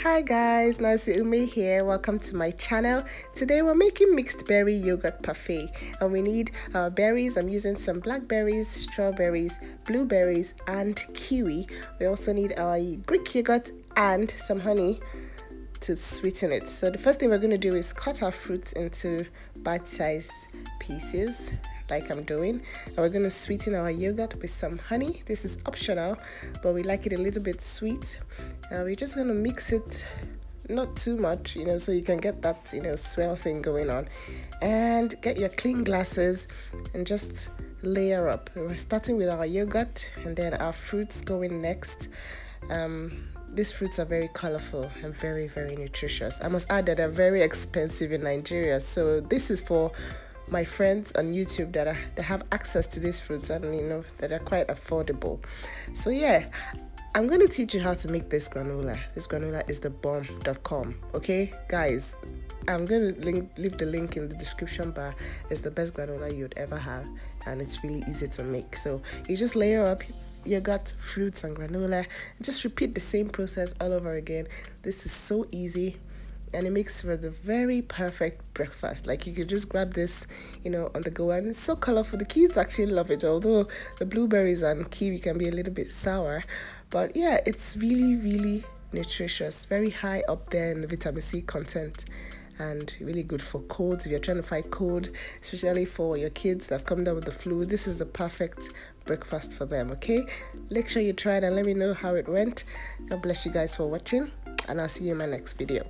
Hi guys, Nancy Umeh here. Welcome to my channel. Today we're making mixed berry yogurt parfait and we need our berries. I'm using some blackberries, strawberries, blueberries and kiwi. We also need our Greek yogurt and some honey to sweeten it. So the first thing we're going to do is cut our fruits into bite-sized pieces like I'm doing. And we're going to sweeten our yogurt with some honey. This is optional but we like it a little bit sweet. Uh, we're just going to mix it not too much you know so you can get that you know swell thing going on. And get your clean glasses and just layer up. We're starting with our yogurt and then our fruits going next um, these fruits are very colorful and very very nutritious i must add that they're very expensive in nigeria so this is for my friends on YouTube that are that have access to these fruits and you know that are quite affordable. So yeah, I'm going to teach you how to make this granola. This granola is the bomb.com. Okay, guys, I'm going to link, leave the link in the description bar. It's the best granola you'd ever have, and it's really easy to make. So you just layer up yogurt, fruits, and granola. Just repeat the same process all over again. This is so easy and it makes for the very perfect breakfast. Like you could just grab this, you know, on the go, and it's so colorful. The kids actually love it, although the blueberries and kiwi can be a little bit sour. But yeah, it's really, really nutritious, very high up there in the vitamin C content. And really good for colds. If you're trying to fight cold, especially for your kids that have come down with the flu, this is the perfect breakfast for them. Okay, make sure you try it and let me know how it went. God bless you guys for watching, and I'll see you in my next video.